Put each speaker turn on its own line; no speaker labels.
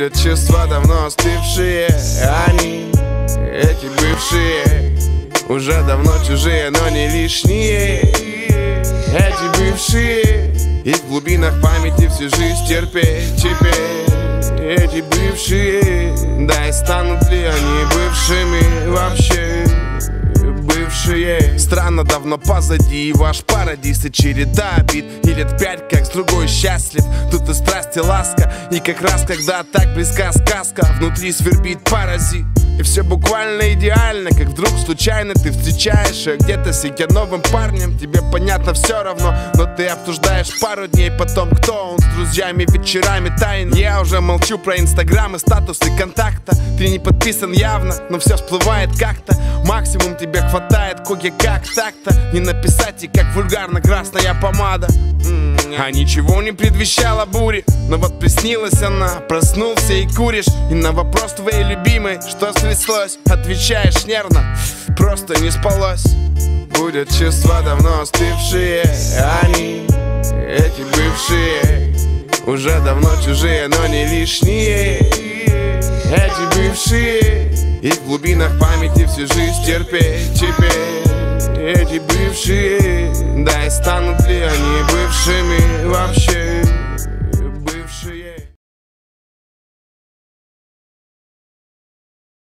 Будет чувства давно остывшие. Они, эти бывшие Уже давно чужие, но не лишние. Эти бывшие И в глубинах памяти всю жизнь терпеть. Теперь Эти бывшие Да и станут ли они бывшими вообще бывшие Странно давно позади и ваш парадис И череда обид. И лет пять как с другой счастлив. Тут и страсть и ласка. И как раз когда так близка сказка Внутри свербит паразит. И все буквально идеально, как вдруг случайно ты встречаешь где-то сидя новым парнем Тебе понятно все равно, но ты обсуждаешь пару дней потом Кто он? С друзьями вечерами тайн Я уже молчу про инстаграм и статусы контакта. Ты не подписан явно, но все всплывает как-то Максимум тебе хватает кое-как так-то. Не написать и как вульгарно красная помада. А ничего не предвещало бури. Но вот приснилась она Проснулся и куришь. И на вопрос твоей любимой Что стряслось? Отвечаешь нервно. Просто не спалось. Будет чувства давно остывшие. Они, эти бывшие Уже давно чужие, но не лишние. Эти бывшие И в глубинах памяти всю жизнь терпеть теперь эти бывшие Да и станут ли они бывшими вообще